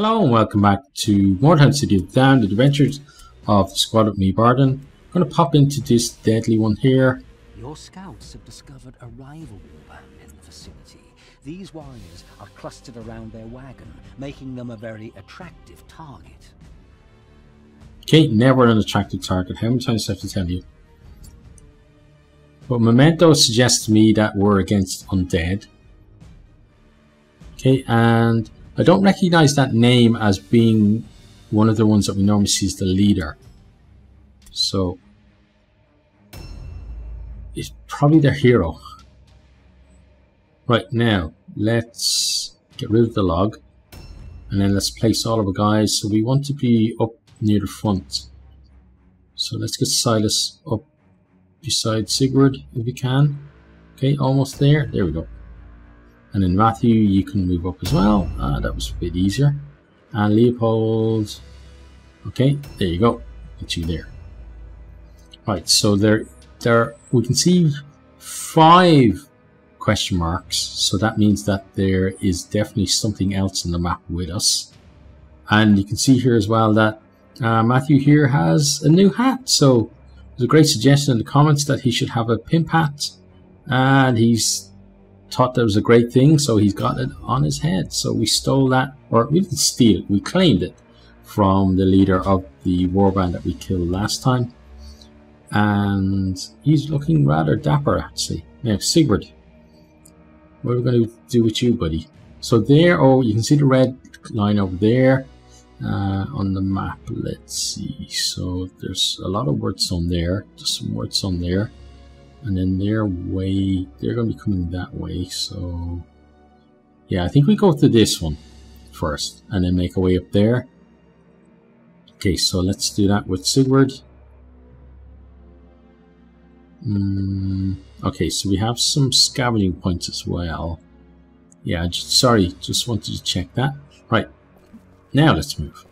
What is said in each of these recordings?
Hello and welcome back to Mordheim City of Down, the adventures of the squad of me, Bardon. I'm going to pop into this deadly one here. Your scouts have discovered a rival warband in the vicinity. These warriors are clustered around their wagon, making them a very attractive target. Okay, never an attractive target. How many times do I have to tell you? But Memento suggests to me that we're against undead. Okay, and I don't recognize that name as being one of the ones that we normally see as the leader. So, it's probably their hero. Right now, let's get rid of the log. And then let's place all of our guys. So we want to be up near the front. So let's get Silas up beside Sigurd if we can. Okay, almost there. There we go. And then Matthew, you can move up as well. Uh, that was a bit easier. And Leopold. Okay, there you go. Get you there. Right, so there, there we can see five question marks. So that means that there is definitely something else in the map with us. And you can see here as well that uh, Matthew here has a new hat. So there's a great suggestion in the comments that he should have a pimp hat. And he's thought that was a great thing, so he's got it on his head. So we stole that, or we didn't steal it, we claimed it from the leader of the warband that we killed last time. And he's looking rather dapper, actually. Now, Sigurd, what are we going to do with you, buddy? So there, oh, you can see the red line over there uh, on the map. Let's see. So there's a lot of words on there. Just some words on there and then they're way they're going to be coming that way so yeah I think we go to this one first and then make our way up there. Okay so let's do that with Sigurd. Mm, okay so we have some scavenging points as well. Yeah just, sorry just wanted to check that. Right now let's move.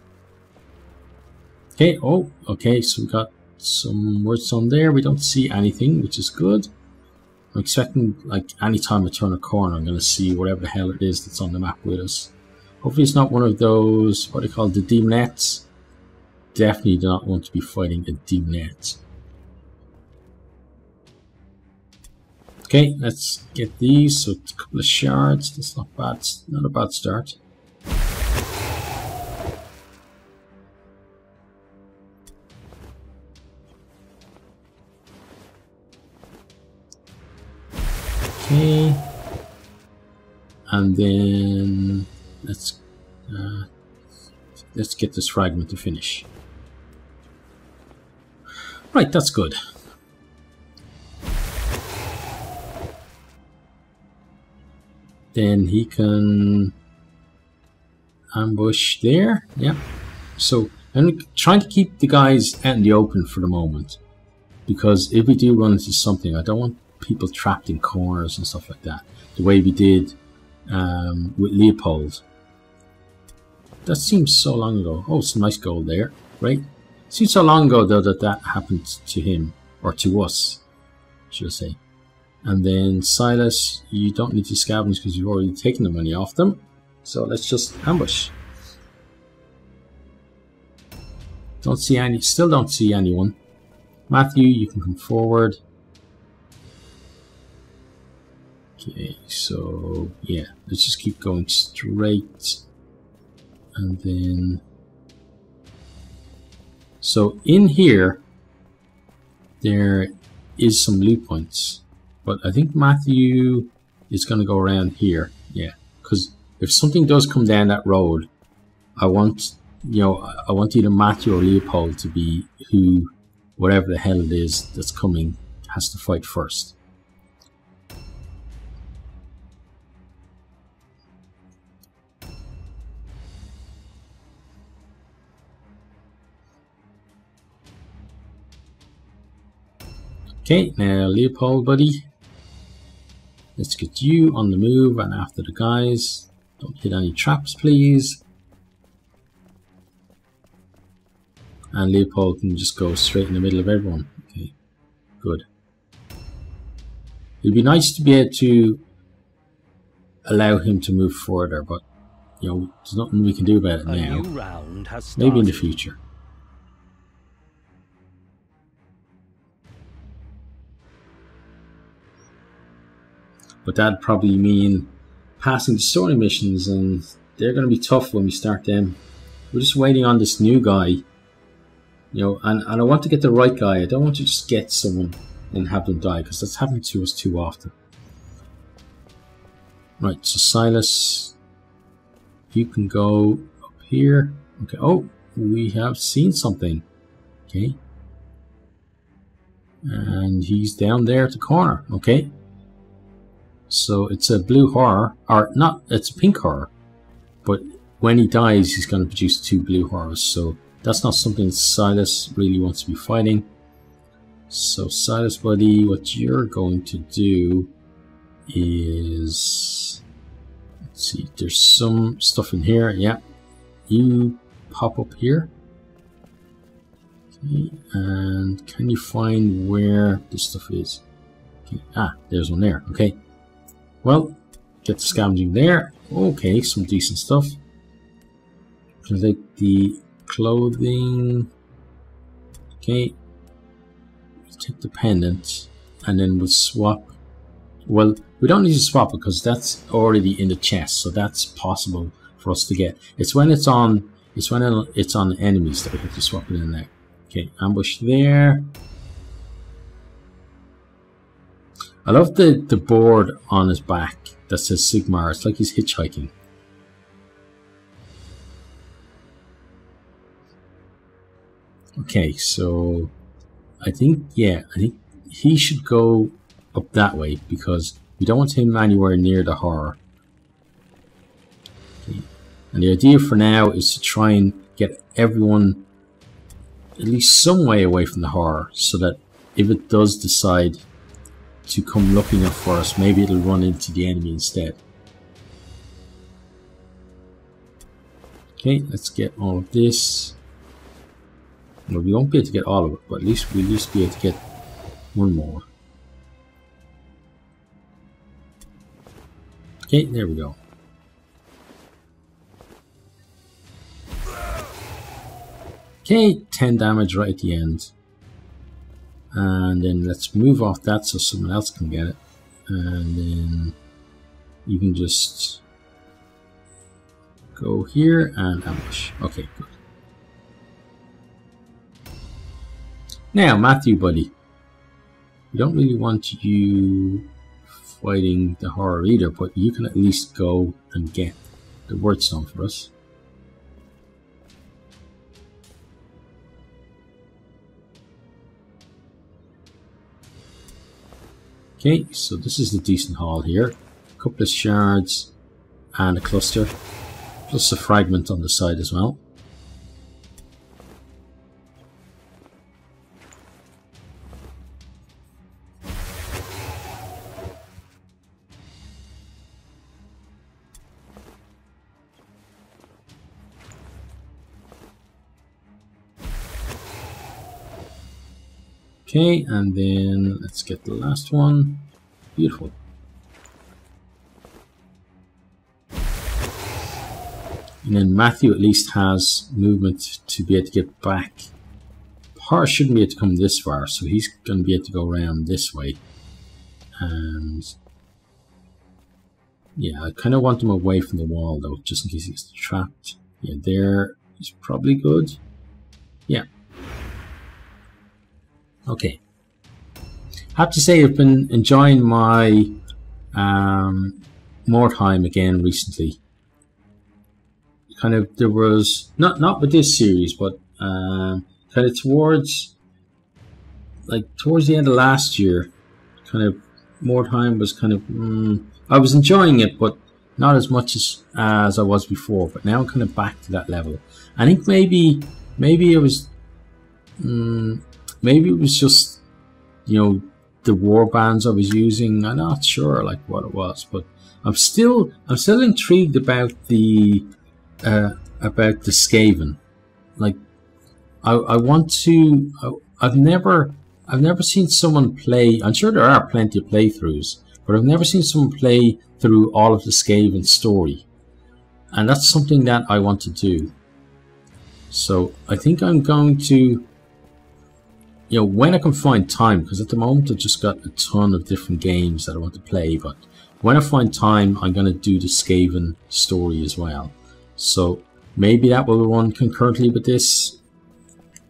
Okay oh okay so we got some words on there. We don't see anything, which is good. I'm expecting, like, anytime I turn a corner, I'm going to see whatever the hell it is that's on the map with us. Hopefully it's not one of those, what they call the demonettes. Definitely do not want to be fighting a demonette. Okay, let's get these. So a couple of shards. That's not bad. Not a bad start. Okay. And then let's uh, let's get this fragment to finish. Right, that's good. Then he can ambush there. Yeah. So I'm trying to keep the guys out in the open for the moment. Because if we do run into something, I don't want people trapped in corners and stuff like that. The way we did um, with Leopold. That seems so long ago. Oh, it's a nice goal there, right? Seems so long ago though that that happened to him or to us, should I say? And then Silas, you don't need to scavenge because you've already taken the money off them. So let's just ambush. Don't see any, still don't see anyone. Matthew, you can come forward. Okay, so yeah, let's just keep going straight. And then... So in here, there is some loot points. But I think Matthew is going to go around here. Yeah, because if something does come down that road, I want, you know, I want either Matthew or Leopold to be who, whatever the hell it is that's coming, has to fight first. Okay, now Leopold, buddy. Let's get you on the move and after the guys. Don't hit any traps, please. And Leopold can just go straight in the middle of everyone. Okay, good. It'd be nice to be able to allow him to move further, but you know, there's nothing we can do about it now. new round has. Maybe in the future. But that'd probably mean passing the story missions, and they're going to be tough when we start them. We're just waiting on this new guy, you know, and, and I want to get the right guy. I don't want to just get someone and have them die, because that's happened to us too often. Right, so Silas, you can go up here. Okay, oh, we have seen something. Okay. And he's down there at the corner. Okay. So it's a blue horror, or not, it's a pink horror. But when he dies, he's going to produce two blue horrors. So that's not something Silas really wants to be fighting. So Silas, buddy, what you're going to do is... Let's see, there's some stuff in here. Yeah. You pop up here. Okay, and can you find where this stuff is? Okay. Ah, there's one there. Okay. Well, get the scavenging there. Okay, some decent stuff. Collect the clothing. Okay. Take the pendant, and then we'll swap. Well, we don't need to swap because that's already in the chest, so that's possible for us to get. It's when it's on. It's when it's on enemies that we have to swap it in there. Okay, ambush there. I love the, the board on his back that says Sigmar. It's like he's hitchhiking. Okay, so I think, yeah, I think he should go up that way because we don't want him anywhere near the horror. Okay. And the idea for now is to try and get everyone at least some way away from the horror so that if it does decide to come looking up for us, maybe it'll run into the enemy instead. Okay, let's get all of this. Well, we won't be able to get all of it, but at least we'll least be able to get one more. Okay, there we go. Okay, 10 damage right at the end. And then let's move off that so someone else can get it. And then you can just go here and ambush. Okay, good. Now, Matthew, buddy. We don't really want you fighting the horror either, but you can at least go and get the wyrdstone for us. Okay, so this is the decent haul here. A couple of shards and a cluster, plus a fragment on the side as well. Okay, and then let's get the last one. Beautiful. And then Matthew at least has movement to be able to get back. Har shouldn't be able to come this far, so he's going to be able to go around this way. And yeah, I kind of want him away from the wall though, just in case he gets trapped. Yeah, there is probably good. Yeah, Okay. I have to say I've been enjoying my um, Mordheim again recently. Kind of there was not not with this series, but um, kind of towards like towards the end of last year, kind of Mordheim was kind of mm, I was enjoying it, but not as much as as I was before. But now I'm kind of back to that level. I think maybe maybe it was. Mm, maybe it was just you know the war bands I was using. I'm not sure like what it was, but I'm still I'm still intrigued about the uh, about the Skaven. Like I I want to I, I've never I've never seen someone play. I'm sure there are plenty of playthroughs, but I've never seen someone play through all of the Skaven story. and that's something that I want to do. So I think I'm going to, you know, when I can find time, because at the moment I've just got a ton of different games that I want to play, but when I find time, I'm going to do the Skaven story as well. So maybe that will run concurrently with this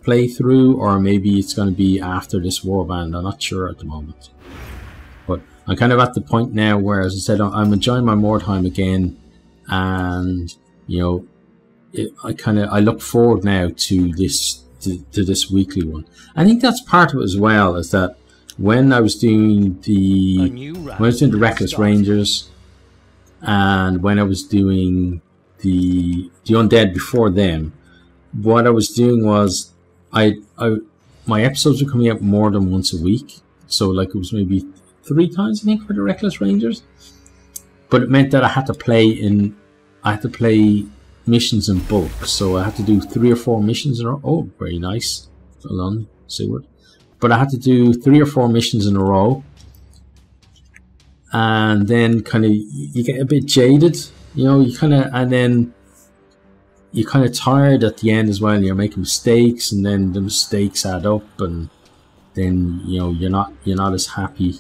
playthrough, or maybe it's going to be after this warband. I'm not sure at the moment. But I'm kind of at the point now where, as I said, I'm enjoying my more Mordheim again, and you know, it, I kind of I look forward now to this to, to, this weekly one. I think that's part of it as well, is that when I was doing the when I was doing the Reckless Rangers, and when I was doing the the undead before them, what I was doing was I I my episodes were coming out more than once a week. So like it was maybe three times I think for the Reckless Rangers. But it meant that I had to play in I had to play missions in bulk. So I had to do three or four missions in a row. Oh, very nice. Done, Seward. But I had to do three or four missions in a row. And then kind of you get a bit jaded you know, you kind of, and then you're kind of tired at the end as well. You're making mistakes, and then the mistakes add up, and then you know you're not you're not as happy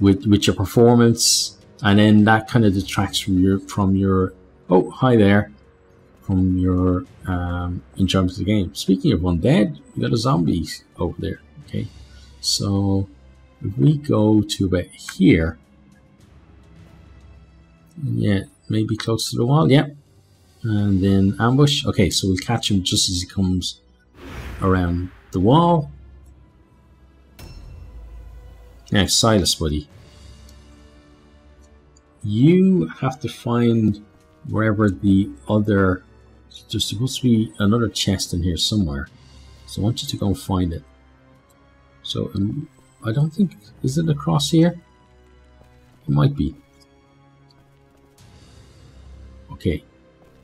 with with your performance, and then that kind of detracts from your from your oh hi there from your um, enjoyment of the game. Speaking of undead, you got a zombie over there. Okay, so if we go to about here, yeah, maybe close to the wall. Yep. And then ambush. Okay, so we'll catch him just as he comes around the wall. Now, Silas, buddy. You have to find wherever the other... There's supposed to be another chest in here somewhere. So I want you to go and find it. So, um, I don't think... Is it across here? It might be. Okay.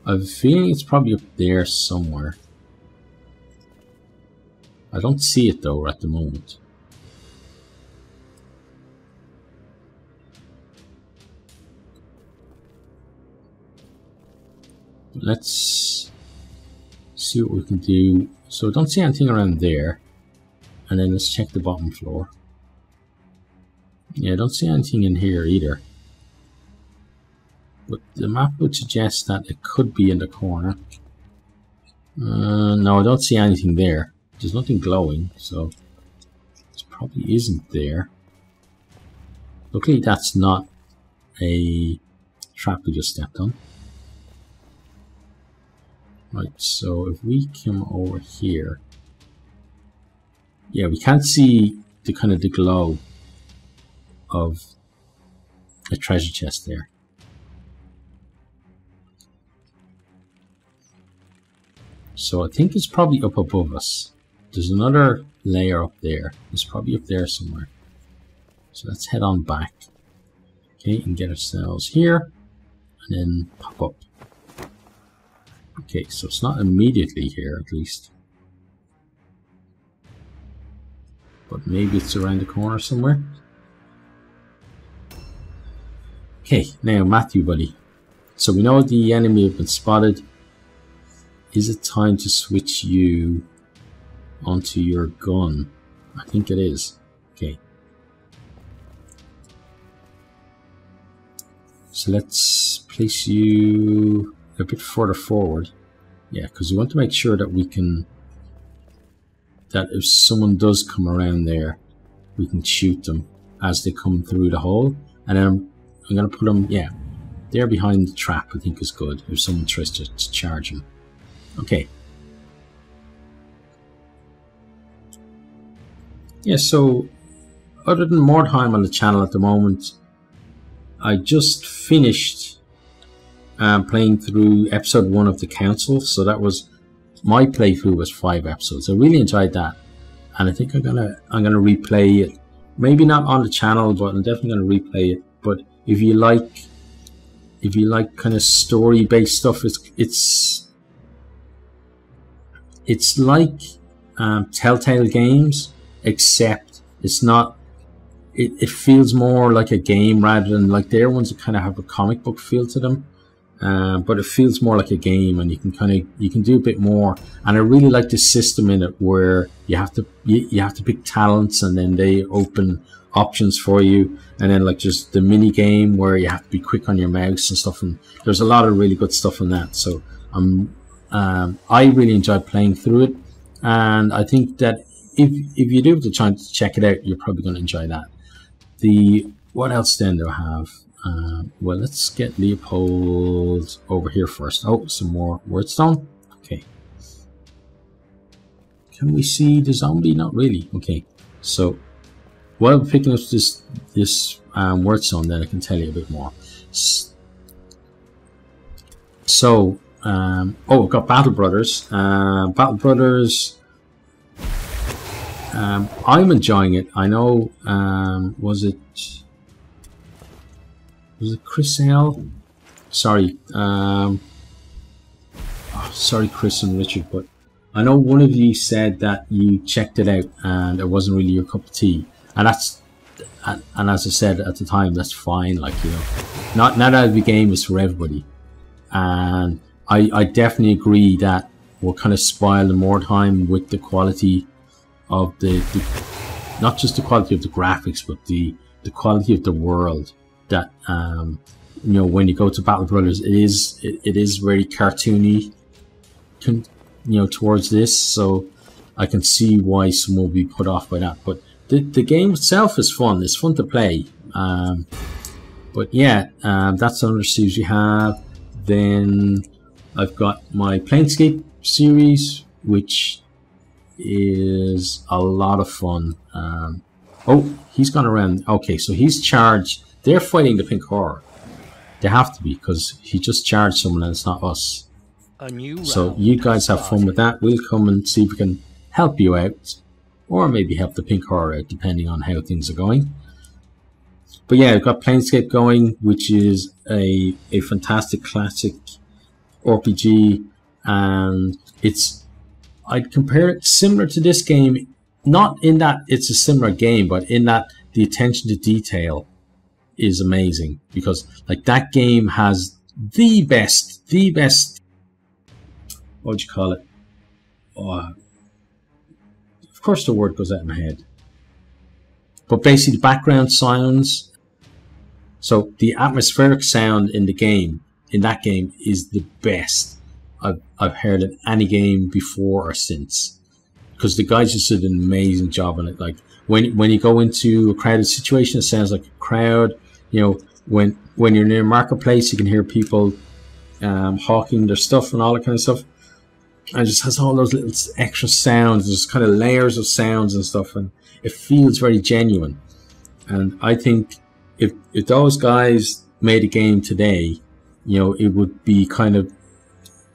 I have a feeling it's probably up there somewhere. I don't see it though at the moment. Let's see what we can do. So I don't see anything around there. And then let's check the bottom floor. Yeah, I don't see anything in here either. But the map would suggest that it could be in the corner. Uh, no, I don't see anything there. There's nothing glowing, so it probably isn't there. Luckily, that's not a trap we just stepped on. Right, so if we come over here, yeah, we can't see the kind of the glow of a treasure chest there. So I think it's probably up above us. There's another layer up there. It's probably up there somewhere. So let's head on back. Okay, and get ourselves here. And then pop up. Okay, so it's not immediately here at least. But maybe it's around the corner somewhere. Okay, now Matthew buddy. So we know the enemy have been spotted. Is it time to switch you onto your gun? I think it is. Okay. So let's place you a bit further forward. Yeah, because we want to make sure that we can... That if someone does come around there, we can shoot them as they come through the hole. And then I'm, I'm going to put them, yeah, there behind the trap I think is good if someone tries to, to charge them. Okay. Yeah, so other than Mordheim on the channel at the moment, I just finished um, playing through episode one of the Council. So that was my playthrough was five episodes. I really enjoyed that, and I think I'm gonna I'm gonna replay it. Maybe not on the channel, but I'm definitely gonna replay it. But if you like, if you like kind of story based stuff, it's it's it's like um, Telltale games, except it's not. It, it feels more like a game rather than like their ones that kind of have a comic book feel to them. Uh, but it feels more like a game, and you can kind of you can do a bit more. And I really like the system in it where you have to you, you have to pick talents, and then they open options for you. And then like just the mini game where you have to be quick on your mouse and stuff. And there's a lot of really good stuff in that. So I'm um, I really enjoyed playing through it, and I think that if if you do have the chance to check it out, you're probably going to enjoy that. The what else then do I have? Uh, well, let's get Leopold over here first. Oh, some more Wyrdstone. Okay. Can we see the zombie? Not really. Okay. So, while I'm picking up this this um, Wyrdstone, then I can tell you a bit more. So, um, oh, we've got Battle Brothers. Uh, Battle Brothers. Um, I'm enjoying it. I know. Um, was it? Was it Chris? Sorry. Um, oh, sorry, Chris and Richard, but I know one of you said that you checked it out and it wasn't really your cup of tea, and that's and, and as I said at the time, that's fine. Like you know, not not every game is for everybody, and I I definitely agree that we're kind of spoiling more time with the quality of the, the not just the quality of the graphics, but the the quality of the world that um, you know when you go to Battle Brothers, it is it, it is very cartoony, con, you know, towards this. So I can see why some will be put off by that. But the the game itself is fun. It's fun to play. Um, but yeah, um, that's another series we have. Then I've got my Planescape series, which is a lot of fun. Um, oh, he's gone around. Okay, so he's charged they're fighting the pink horror. They have to be because he just charged someone and it's not us. so you guys have fun with that. We'll come and see if we can help you out, or maybe help the pink horror out, depending on how things are going. But yeah, we've got Planescape going, which is a a fantastic classic RPG, and it's I'd compare it similar to this game, not in that it's a similar game, but in that the attention to detail is amazing because like that game has the best, the best. What would you call it? Oh, of course, the word goes out of my head. But basically, the background sounds. So the atmospheric sound in the game, in that game, is the best I've, I've heard in any game before or since. Because the guys just did an amazing job on it. Like when when you go into a crowded situation, it sounds like a crowd you know, when when you're near a marketplace, you can hear people um, hawking their stuff and all that kind of stuff. And it just has all those little extra sounds, there's kind of layers of sounds and stuff, and it feels very genuine. And I think if if those guys made a game today, you know, it would be kind of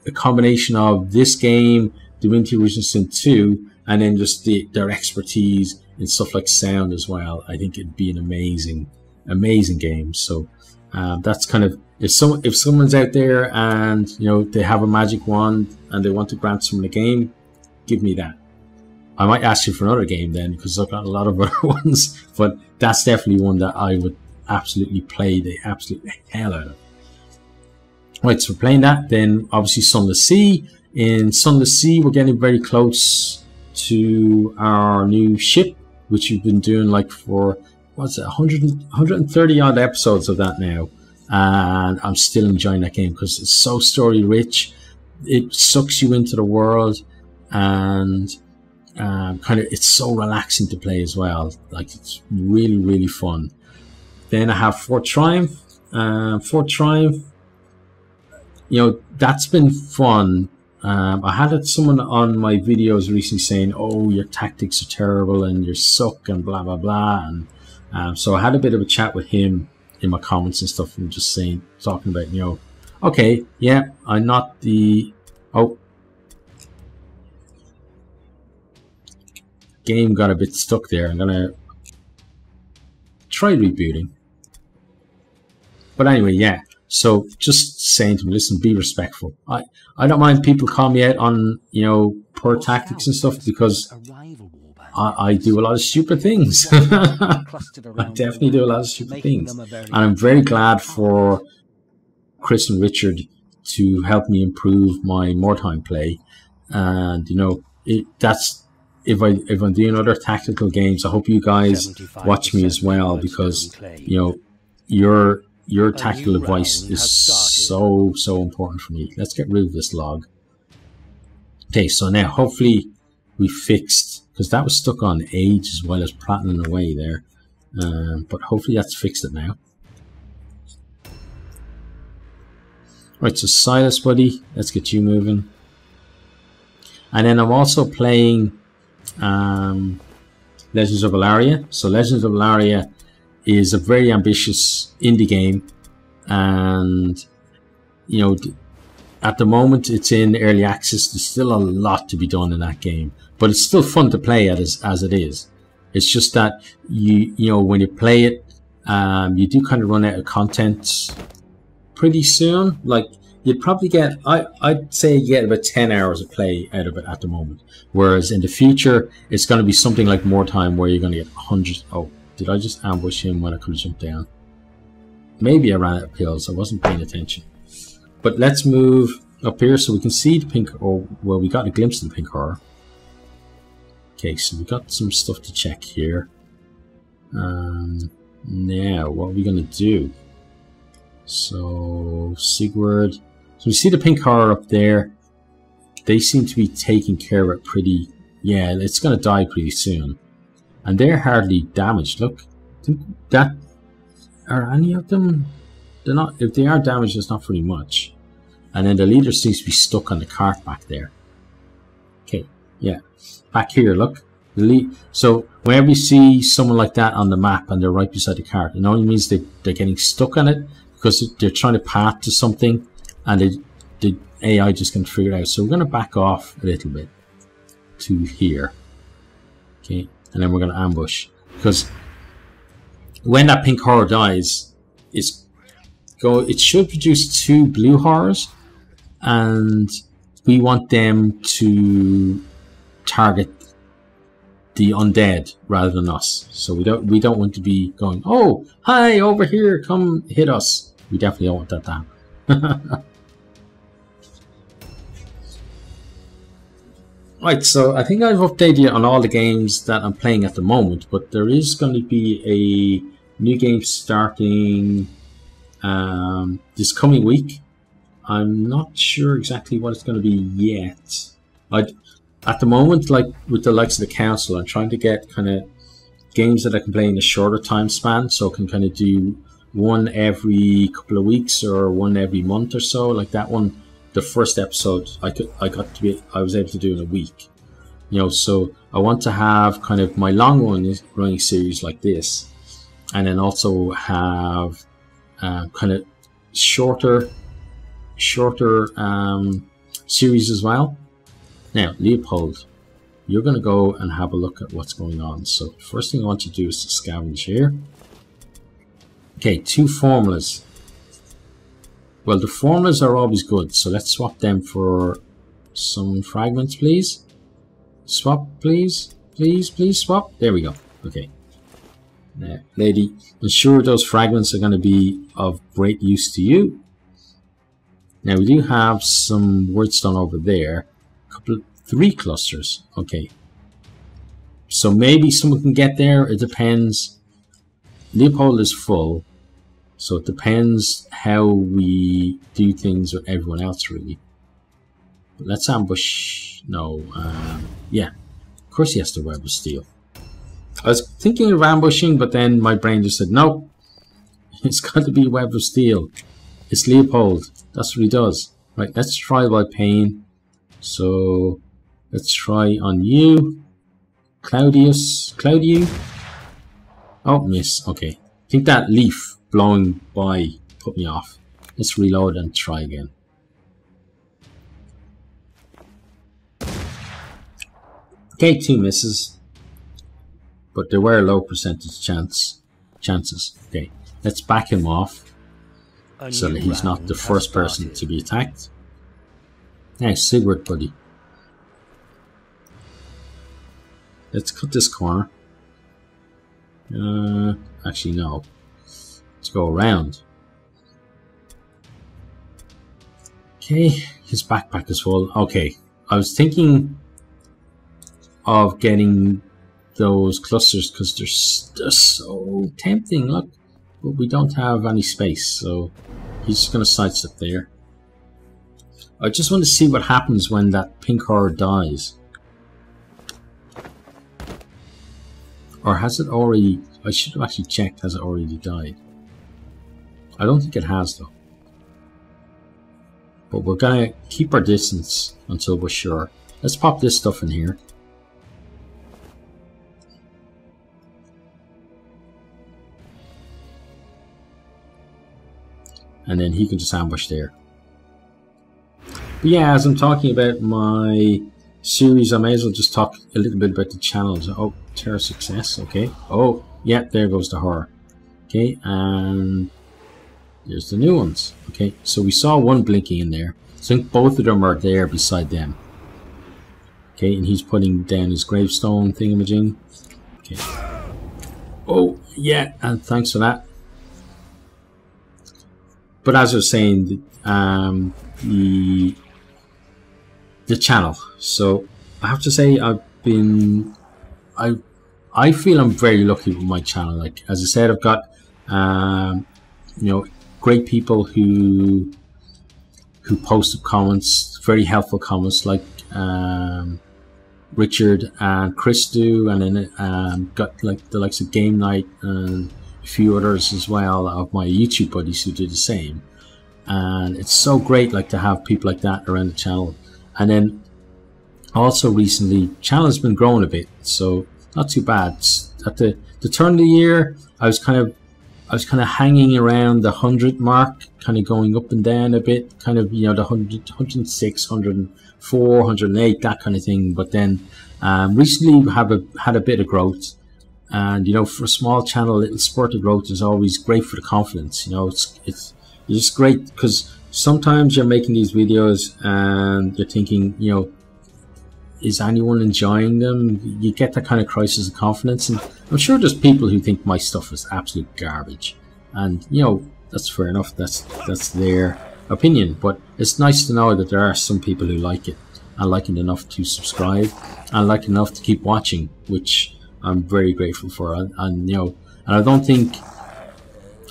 a combination of this game, Divinity Original 2, and then just the, their expertise in stuff like sound as well. I think it'd be an amazing amazing games. So um, that's kind of if some if someone's out there and you know they have a magic wand and they want to grant someone a game, give me that. I might ask you for another game then because I've got a lot of other ones, but that's definitely one that I would absolutely play the absolute hell out of. Right, so playing that. Then obviously Sunless Sea. In Sunless Sea, we're getting very close to our new ship, which we've been doing like for what's it 100, 130 odd episodes of that now. And i'm still enjoying that game because it's so story rich. It sucks you into the world and um, kind of it's so relaxing to play as well. Like it's really really fun. Then i have fort triumph. Uh, fort triumph you know that's been fun. Um, I had someone on my videos recently saying, "Oh, your tactics are terrible and you suck and blah blah blah," and um, so I had a bit of a chat with him in my comments and stuff, and just saying, talking about, you know, okay, yeah, I'm not the oh game got a bit stuck there. I'm gonna try rebooting. But anyway, yeah. So just saying to him, listen, be respectful. I, I don't mind people call me out on, you know, poor tactics and stuff because I, I do a lot of stupid things. I definitely do a lot of stupid things. And I'm very glad for Chris and Richard to help me improve my Mordheim play. And you know, it, that's if I if I'm doing other tactical games. I hope you guys watch me as well because you know your your tactical advice is so so important for me. Let's get rid of this log. Okay, so now hopefully we fixed because that was stuck on age as well as prattling away there. Um, but hopefully that's fixed it now. Right, so Silas, buddy, let's get you moving. And then I'm also playing um, Legends of Valeria. So Legends of Valeria is a very ambitious indie game, and you know, at the moment it's in early access. There's still a lot to be done in that game, but it's still fun to play as as it is. It's just that you you know when you play it, um, you do kind of run out of content pretty soon. Like you'd probably get, I, I'd say you get about 10 hours of play out of it at the moment. Whereas in the future, it's going to be something like Mordheim where you're going to get hundreds. Oh, did I just ambush him when I could have jumped down? Maybe I ran out of pills. I wasn't paying attention. But let's move up here so we can see the pink, or well, we got a glimpse of the pink horror. Okay, so we got some stuff to check here. Um, now, what are we going to do? So, Sigurd. So we see the pink car up there. They seem to be taking care of it pretty... Yeah, it's going to die pretty soon. And they're hardly damaged. Look, that... Are any of them... They're not... If they are damaged, it's not very much. And then the leader seems to be stuck on the cart back there. Okay, yeah. Back here, look. So whenever you see someone like that on the map and they're right beside the cart, it only means they, they're getting stuck on it because they're trying to path to something and they, the AI just can figure it out. So we're going to back off a little bit to here. Okay, and then we're going to ambush because when that pink horror dies, it's go. It should produce two blue horrors, and we want them to target the undead rather than us. So we don't we don't want to be going, oh, hi, over here, come hit us. We definitely don't want that happen. right, so I think I've updated you on all the games that I'm playing at the moment, but there is going to be a new game starting um, this coming week. I'm not sure exactly what it's going to be yet. i at the moment, like with the likes of the council, I'm trying to get kind of games that I can play in a shorter time span, so I can kind of do one every couple of weeks or one every month or so. Like that one, the first episode, I could I got to be I was able to do in a week. You know, so I want to have kind of my long one running series like this, and then also have uh, kind of shorter, shorter um, series as well. Now, Leopold, you're going to go and have a look at what's going on. So, first thing I want you to do is to scavenge here. Okay, two formulas. Well, the formulas are always good, so let's swap them for some fragments, please. Swap, please. Please, please swap. There we go. Okay. Lady, ensure those fragments are going to be of great use to you. Now, we do have some wyrdstone over there. Couple, three clusters. Okay. So maybe someone can get there. It depends. Leopold is full. So it depends how we do things with everyone else, really. But let's ambush. No, um, yeah. Of course he has the web of steel. I was thinking of ambushing, but then my brain just said, no. It's got to be web of steel. It's Leopold. That's what he does. Right, let's try by pain. So, let's try on you. Claudius. Claudio. Oh, miss. Okay. I think that leaf blowing by put me off. Let's reload and try again. Okay, two misses. But there were low percentage chance chances. Okay, let's back him off. So that he's not the first person to be attacked. Hey, Sigurd, buddy. Let's cut this corner. Uh, actually, no. Let's go around. Okay, his backpack is full. Okay, I was thinking of getting those clusters because they're, they're so tempting. Look, but we don't have any space, so he's just going to sidestep there. I just want to see what happens when that pink horror dies. Or has it already... I should have actually checked, has it already died? I don't think it has though. But we're gonna keep our distance until we're sure. Let's pop this stuff in here. And then he can just ambush there. But yeah, as I'm talking about my series, I may as well just talk a little bit about the channels. Oh, Terror Success, okay. Oh, yeah, there goes the horror. Okay, and there's the new ones. Okay, so we saw one blinking in there. I think both of them are there beside them. Okay, and he's putting down his gravestone thingamajig. Okay. Oh, yeah, and thanks for that. But as I was saying, um, the the channel. So I have to say I've been I I feel I'm very lucky with my channel. Like as I said, I've got um, you know great people who who posted comments, very helpful comments like um, Richard and Chris do, and then um, got like the likes of Game Night and few others as well of my YouTube buddies who do the same. And it's so great like to have people like that around the channel. And then also recently, channel has been growing a bit, so not too bad. At the the turn of the year, I was kind of I was kind of hanging around the 100 mark, kind of going up and down a bit, kind of, you know, the 100, 106, 104, 108, that kind of thing. But then um, recently we have a, had a bit of growth. And, you know, for a small channel, a little spurt of growth is always great for the confidence. You know, it's, it's, just great because sometimes you're making these videos and you're thinking, you know, is anyone enjoying them? You get that kind of crisis of confidence, and I'm sure there's people who think my stuff is absolute garbage, and you know that's fair enough. That's that's their opinion, but it's nice to know that there are some people who like it and like it enough to subscribe and like enough to keep watching, which I'm very grateful for. And, and you know, and I don't think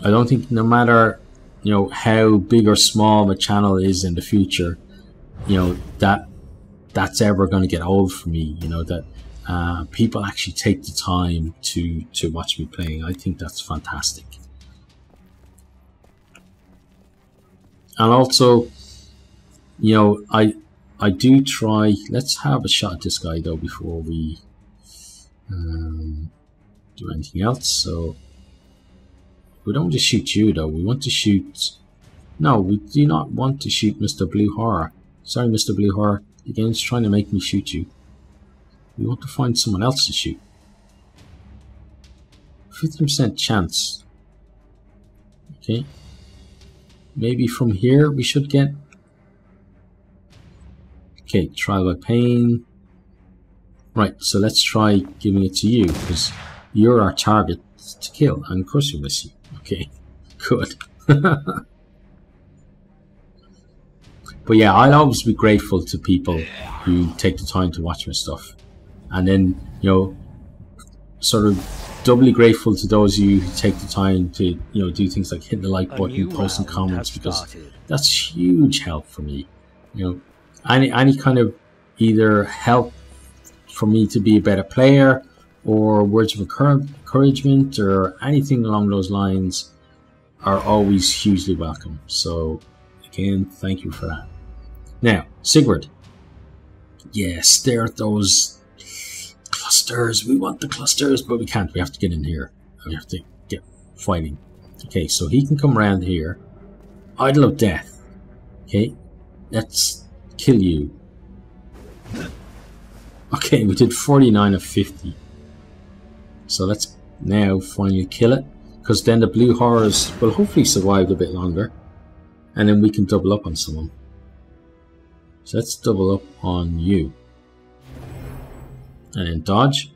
I don't think no matter you know how big or small my channel is in the future, you know that that's ever going to get old for me. You know that uh, people actually take the time to to watch me playing. I think that's fantastic. And also, you know, I I do try. Let's have a shot at this guy though before we um, do anything else. So we don't want to shoot you though. We want to shoot. No, we do not want to shoot Mr. Blue Horror. Sorry, Mr. Blue Horror. The game's trying to make me shoot you. We want to find someone else to shoot. 50% chance. Okay. Maybe from here we should get... Okay, trial by pain. Right, so let's try giving it to you, because you're our target to kill, and of course you miss you. Okay, good. But yeah, I'll always be grateful to people who take the time to watch my stuff. And then, you know, sort of doubly grateful to those of you who take the time to, you know, do things like hit the like button, post some comments because that's huge help for me. You know, any any kind of either help for me to be a better player or words of encouragement or anything along those lines are always hugely welcome. So again, thank you for that. Now, Sigurd. Yes, there are those clusters. We want the clusters, but we can't. We have to get in here. We have to get fighting. Okay, so he can come around here. Idol of Death. Okay, let's kill you. Okay, we did 49 of 50. So let's now finally kill it. Because then the blue horrors will hopefully survive a bit longer. And then we can double up on someone. So let's double up on you. And then dodge.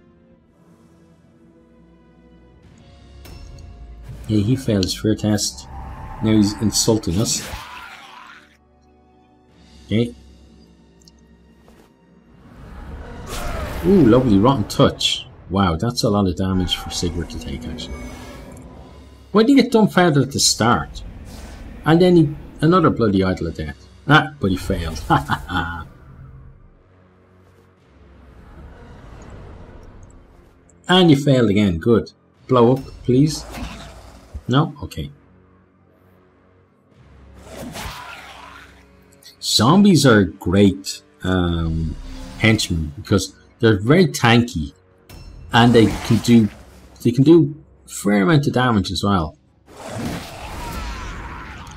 Yeah, he failed his fear test. Now he's insulting us. Okay. Ooh, lovely rotten touch. Wow, that's a lot of damage for Sigurd to take, actually. Why did he get dumbfounded at the start? And then he, another bloody idol of death. Ah, but he failed. Ha ha ha. And you failed again. Good. Blow up, please. No? Okay. Zombies are great um, henchmen because they're very tanky and they can do they can do fair amount of damage as well.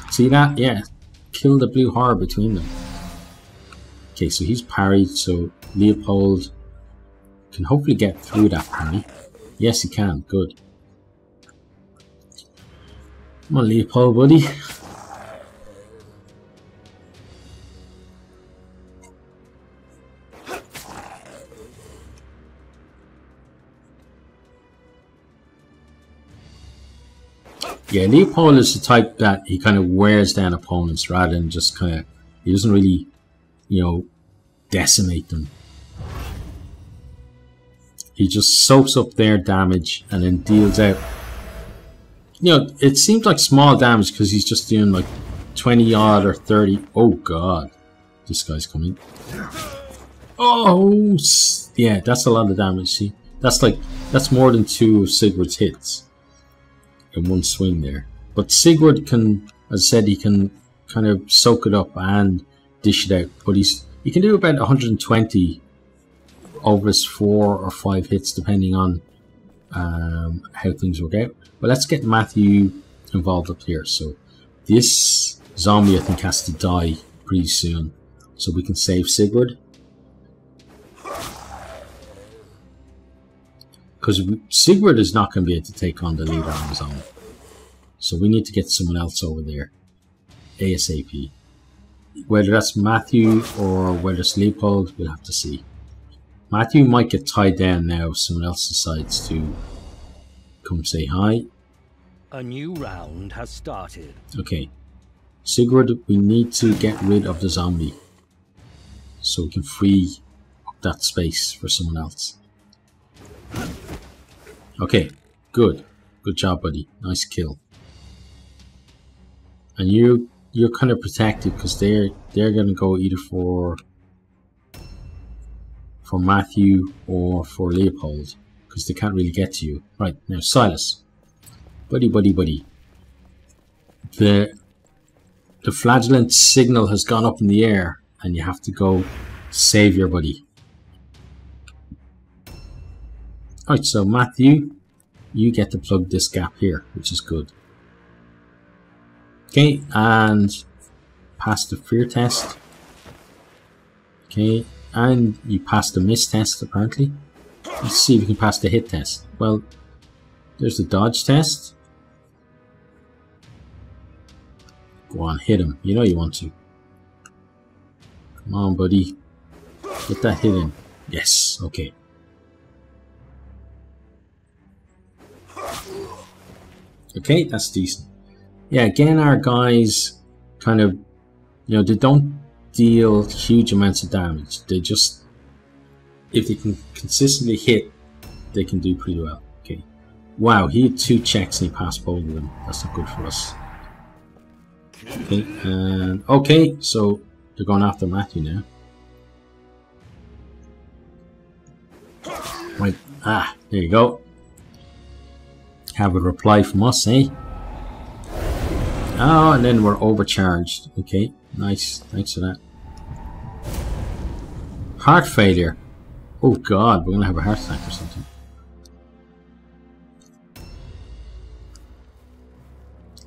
See that? Yeah. Kill the blue horror between them. Okay, so he's parried, so Leopold can hopefully get through that parry. Yes, he can. Good. Come on, Leopold, buddy. Yeah, Leopold is the type that he kind of wears down opponents rather than just kind of, he doesn't really, you know, decimate them. He just soaks up their damage and then deals out. You know, it seems like small damage because he's just doing like 20 odd or 30. Oh god, this guy's coming. Oh, yeah, that's a lot of damage. See, that's like, that's more than two of Sigurd's hits in one swing there. But Sigurd can, as I said, he can kind of soak it up and dish it out. But he's he can do about 120 over his four or five hits, depending on um, how things work out. But let's get Matthew involved up here. So this zombie, I think, has to die pretty soon, so we can save Sigurd. Because Sigurd is not going to be able to take on the leader on his own. So we need to get someone else over there. ASAP. Whether that's Matthew or whether it's Leopold, we'll have to see. Matthew might get tied down now if someone else decides to come say hi. A new round has started. Okay. Sigurd, we need to get rid of the zombie. So we can free up that space for someone else. Okay, good. Good job, buddy. Nice kill. And you you're kind of protected because they're they're gonna go either for for Matthew or for Leopold because they can't really get to you. Right now, Silas, buddy, buddy, buddy. The the flagellant signal has gone up in the air, and you have to go save your buddy. Alright, so Matthew, you get to plug this gap here, which is good. Okay, and pass the fear test. Okay, and you pass the miss test apparently. Let's see if you can pass the hit test. Well, there's the dodge test. Go on, hit him. You know you want to. Come on, buddy. Get that hit in. Yes, okay. Okay, that's decent. Yeah, again, our guys kind of, you know, they don't deal huge amounts of damage. They just, if they can consistently hit, they can do pretty well. Okay. Wow, he had two checks and he passed both of them. That's not good for us. Okay, and okay, so they're going after Matthew now. Right, ah, there you go have a reply from us, eh? Oh, and then we're overcharged. Okay, nice. Thanks for that. Heart failure. Oh god, we're gonna have a heart attack or something.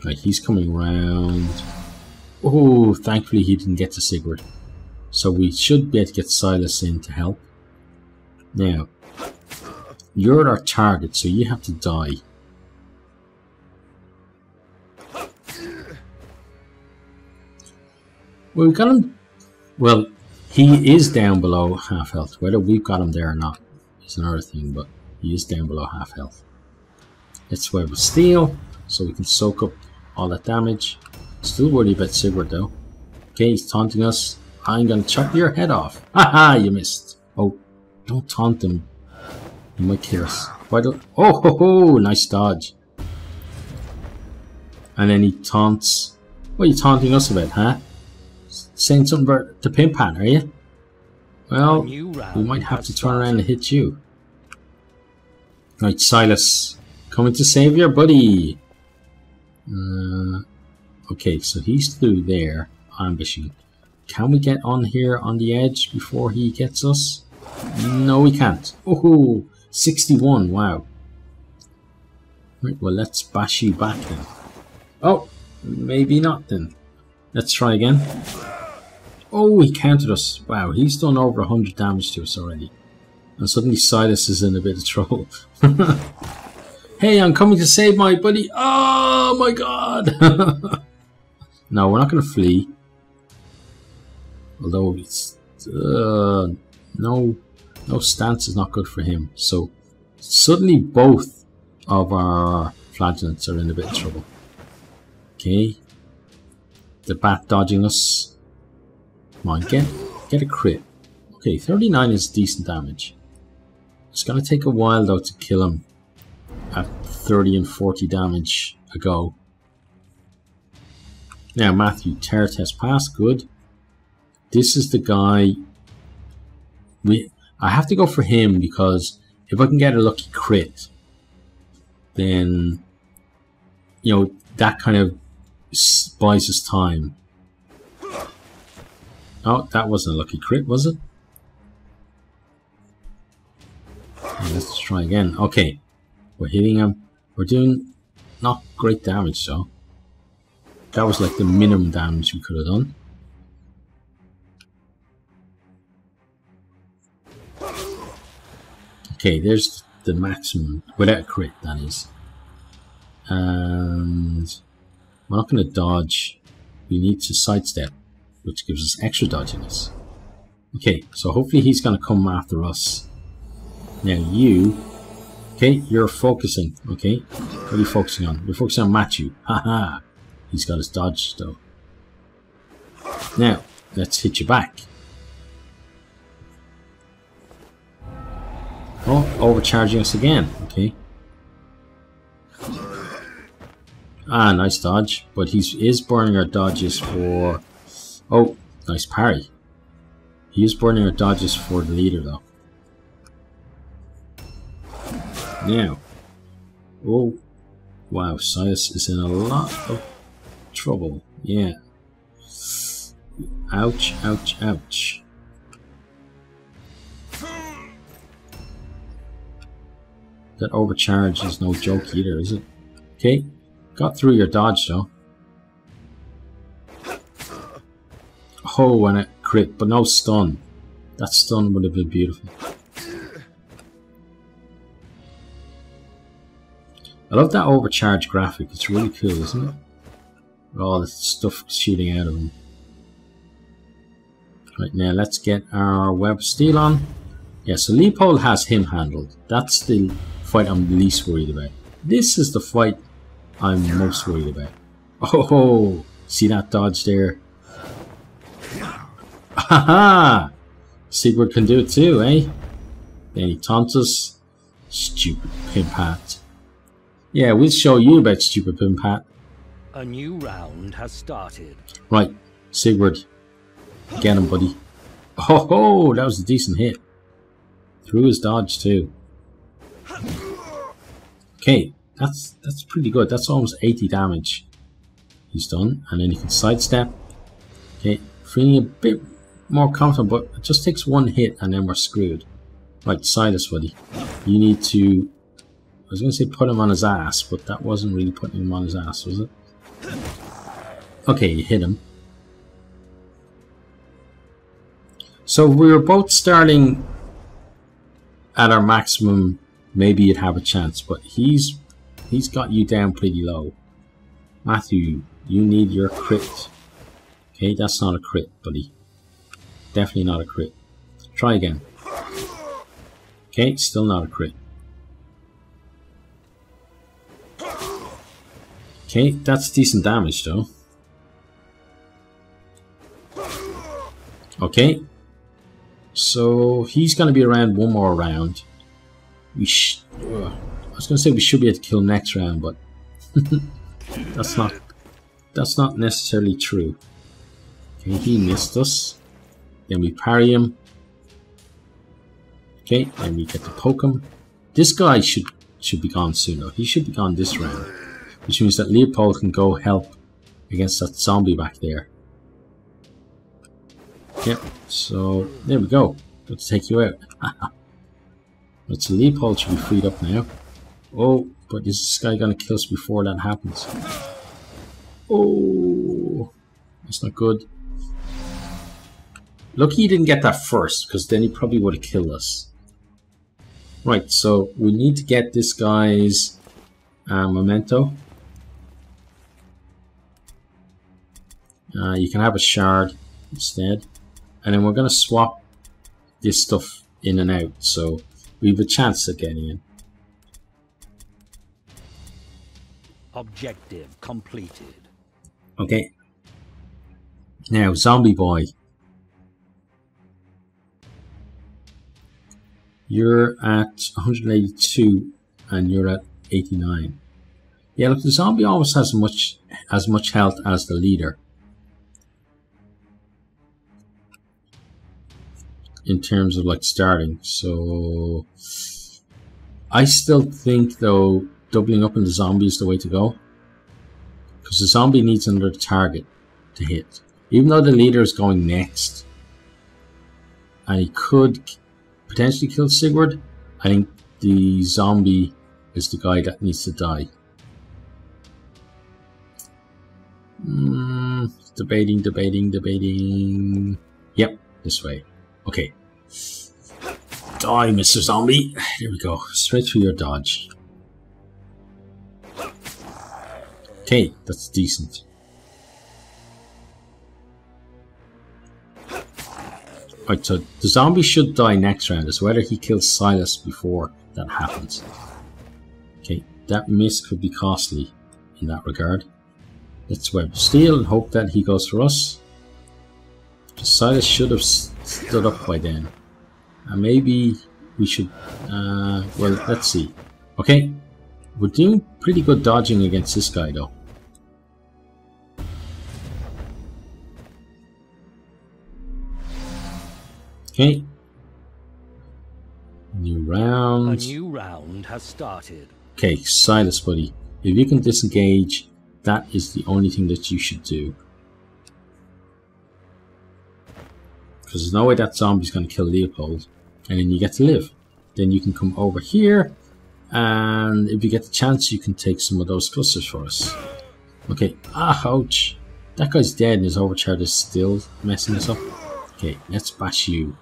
Right, he's coming around. Oh, thankfully he didn't get to Sigurd. So we should be able to get Silas in to help. Now, you're our target, so you have to die. Well, we got him. Well, he is down below half health. Whether we've got him there or not is another thing, but he is down below half health. Let's wear with steel so we can soak up all that damage. Still worried about Sigurd though. Okay, he's taunting us. I'm gonna chop your head off. Haha, you missed. Oh, don't taunt him. He might kill us. Why don't... Oh, ho, ho, nice dodge. And then he taunts... What are you taunting us about, huh? Saying something about the pimp hat, are you? Well, we might have to turn around and hit you. Right, Silas. Coming to save your buddy. Uh, okay, so he's through there, ambushing. Can we get on here on the edge before he gets us? No, we can't. Oh, 61, wow. Right, well, let's bash you back then. Oh, maybe not then. Let's try again. Oh, he countered us. Wow, he's done over 100 damage to us already. And suddenly Silas is in a bit of trouble. hey, I'm coming to save my buddy. Oh my god! no, we're not going to flee. Although it's... Uh, no, no stance is not good for him. So suddenly both of our flagellants are in a bit of trouble. Okay. The bat dodging us. Come on, get, get a crit. Okay, 39 is decent damage. It's going to take a while though to kill him at 30 and 40 damage a go. Now Matthew, terror test pass, good. This is the guy we I have to go for him because if I can get a lucky crit, then you know that kind of buys us time. Oh, that wasn't a lucky crit, was it? let's try again. Okay, we're hitting him. We're doing not great damage, so that was like the minimum damage we could have done. Okay, there's the maximum, without a crit, that is. And we're not going to dodge. We need to sidestep, which gives us extra dodginess. Okay, so hopefully he's going to come after us. Now you, okay, you're focusing, okay? What are you focusing on? You're focusing on Matthew. Haha! He's got his dodge, though. Now, let's hit you back. Oh, overcharging us again. Okay. Ah, nice dodge. But he is burning our dodges for... Oh, nice parry. He is burning our dodges for the leader, though. Now. Oh. Wow, Silas is in a lot of trouble. Yeah. Ouch, ouch, ouch. That overcharge is no joke either, is it? Okay, got through your dodge though. Oh, and it crit, but no stun. That stun would have been beautiful. I love that overcharge graphic, it's really cool, isn't it? All the stuff shooting out of him. Right now, let's get our web steel on. Yeah, so Leopold has him handled. That's the fight I'm least worried about. This is the fight I'm most worried about. Oh, see that dodge there? Haha! Sigurd can do it too, eh? Then he taunts us. Stupid pimp hat. Yeah, we'll show you about stupid pimp hat. A new round has started. Right, Sigurd. Get him, buddy. Oh, ho, that was a decent hit. Through his dodge too. Okay, that's that's pretty good. That's almost 80 damage he's done. And then you can sidestep. Okay, feeling a bit more comfortable, but it just takes one hit and then we're screwed. Right, Silas, buddy. You need to... I was going to say put him on his ass, but that wasn't really putting him on his ass, was it? Okay, you hit him. So we were both starting at our maximum maybe you'd have a chance. But he's he's got you down pretty low. Matthew, you need your crit. Okay, that's not a crit, buddy. Definitely not a crit. Try again. Okay, still not a crit. Okay, that's decent damage though. Okay. So he's going to be around one more round. We sh uh, I was going to say we should be able to kill next round, but that's not that's not necessarily true. Okay, he missed us. Then we parry him. Okay, then we get to poke him. This guy should should be gone soon though. He should be gone this round. Which means that Leopold can go help against that zombie back there. Yep, so there we go. Let's take you out. Let's Leopold should be freed up now. Oh, but is this guy gonna kill us before that happens? Oh, that's not good. Lucky he didn't get that first, because then he probably would have killed us. Right, so we need to get this guy's uh, memento. Uh, you can have a shard instead. And then we're going to swap this stuff in and out, so we have a chance of getting in. Objective completed. Okay. Now, Zombie Boy. You're at 182 and you're at 89. Yeah, look, the zombie always has much as much health as the leader. In terms of like starting, so I still think though doubling up on the zombie is the way to go. Because the zombie needs another target to hit. Even though the leader is going next. And he could potentially kill Sigurd. I think the zombie is the guy that needs to die. Mm, debating, debating, debating. Yep, this way. Okay. Die, Mr. Zombie. Here we go. Straight through your dodge. Okay, that's decent. Right, so the zombie should die next round. It's whether he kills Silas before that happens. Okay, that miss could be costly in that regard. Let's web steel and hope that he goes for us. Silas should have stood up by then. And maybe we should... Uh, well, let's see. Okay, we're doing pretty good dodging against this guy though. Okay. New round. A new round has started. Okay, Silas, buddy. If you can disengage, that is the only thing that you should do. Because there's no way that zombie's going to kill Leopold. And then you get to live. Then you can come over here. And if you get the chance, you can take some of those clusters for us. Okay. Ah, ouch. That guy's dead and his overcharge is still messing us up. Okay, let's bash you.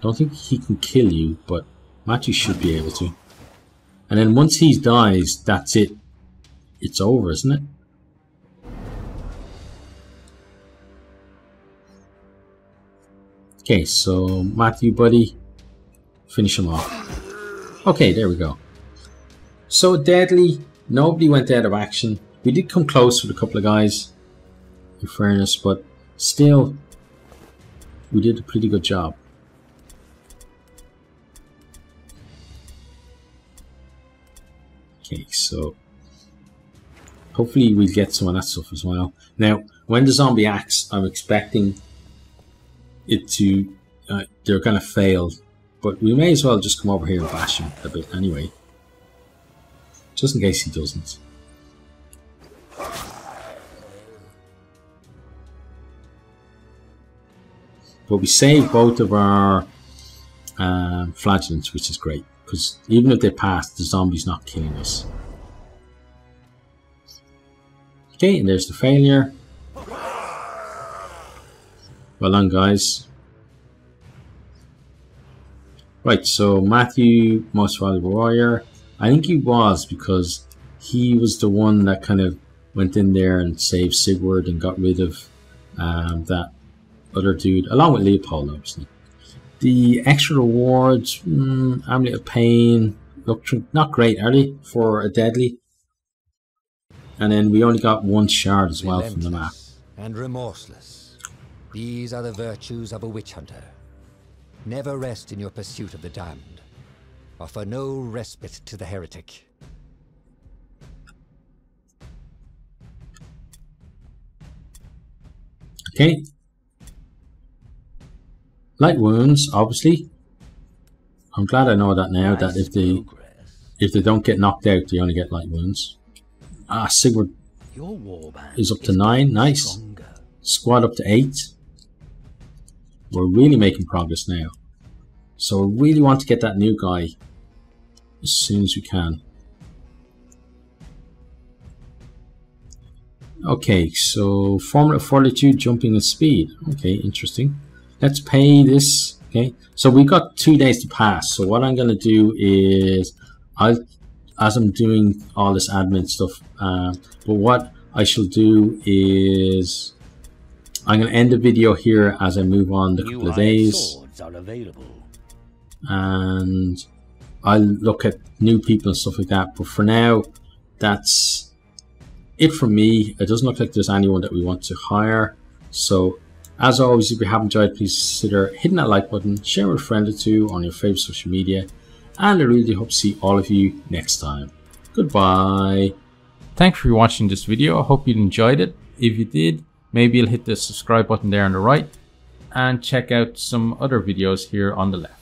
Don't think he can kill you, but Matthew should be able to. And then once he dies, that's it. It's over, isn't it? Okay, so Matthew, buddy, finish him off. Okay, there we go. So deadly, nobody went out of action. We did come close with a couple of guys, in fairness, but still, we did a pretty good job. Okay, so hopefully we'll get some of that stuff as well. Now, when the zombie acts, I'm expecting it to, uh, they're going to fail, but we may as well just come over here and bash him a bit anyway. Just in case he doesn't. But we save both of our um, flagellants, which is great. Because even if they pass, the zombie's not killing us. Okay, and there's the failure. Well done, guys. Right, so Matthew, most valuable warrior. I think he was because he was the one that kind of went in there and saved Sigurd and got rid of um, that other dude, along with Leopold, obviously. The extra rewards, mm, Amulet of Pain, look not great, are they, for a deadly? And then we only got one shard as well from the map. And remorseless. These are the virtues of a witch hunter. Never rest in your pursuit of the damned. Offer no respite to the heretic. Okay. Light wounds, obviously. I'm glad I know that now, that if they if they don't get knocked out, they only get light wounds. Ah, Sigurd is up to is nine. Nice. stronger. Squad up to eight. We're really making progress now. So we really want to get that new guy as soon as we can. Okay, so Formula 42 jumping and speed. Okay, interesting. Let's pay this. Okay, so we've got two days to pass. So what I'm going to do is, I'll, as I'm doing all this admin stuff, uh, but what I shall do is, I'm going to end the video here as I move on the couple of days and I'll look at new people and stuff like that. But for now, that's it for me. It doesn't look like there's anyone that we want to hire. So, as always, if you have enjoyed, please consider hitting that like button, share with a friend or two on your favorite social media, and I really hope to see all of you next time. Goodbye. Thanks for watching this video. I hope you enjoyed it. If you did, maybe you'll hit the subscribe button there on the right and check out some other videos here on the left.